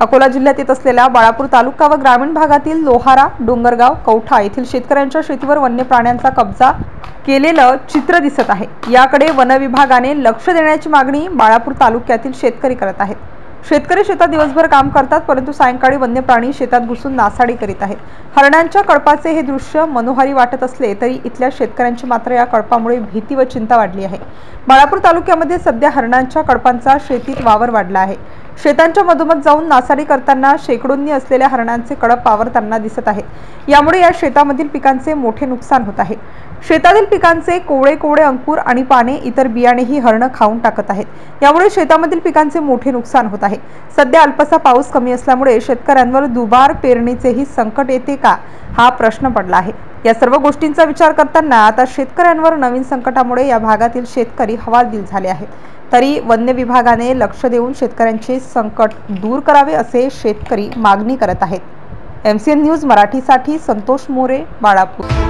अकोला जिल्ह्यात येत असलेल्या बाळापूर तालुका व ग्रामीण भागातील लोहारा डोंगरगाव कवठा येथील शेतकऱ्यांच्या शेतीवर वन्य प्राण्यांचा कब्जा केलेलं चित्र दिसत आहे. याकडे वनविभागाने लक्ष देण्याची मागणी बाळापूर तालुक्यातील शेतकरी करत आहेत. शेतकरी शेतात दिवसभर काम करतात परंतु सायंकाळी वन्य प्राणी शेतात घुसून नासाडी करीत आहेत. हरणांच्या कळपाचे हे दृश्य मनोहारी वाटत असले तरी इथल्या शेतकऱ्यांची मात्र या कळपामुळे भीती व चिंता वाढली आहे. बाळापूर तालुक्यामध्ये सध्या हरणांच्या कळपांचा शेतीत वावर वाढला आहे. शेतांच्या मधोमध जाऊन नासाडी करताना शेकडोंनी असलेल्या हरणांचे कडप पावरताना दिसत आहे. यामुळे या शेतामधील पिकांचे मोठे नुकसान होत आहे. शेतातील पिकांचे कोवळे कोवळे अंकुर आणि पाने इतर बियाणेही हरणं खाऊन टाकत आहेत. यामुळे शेतामधील पिकांचे मोठे नुकसान होत आहे. सध्या अल्पसा पाऊस कमी असल्यामुळे शेतकऱ्यांवर दुबार पेरणीचेही संकट येते का? हा प्रश्न पडला आहे. या सर्व गोष्टींचा विचार करताना आता शेतकऱ्यांवर नवीन संकटामुळे या भागातील शेतकरी हवालदिल झाले आहेत. तरी वन्य विभागाने लक्ष देऊन शेतकऱ्यांचे संकट दूर करावे असे शेतकरी मागणी करत आहेत. एम सी एन न्यूज मराठीसाठी संतोष मोरे बाळापूर.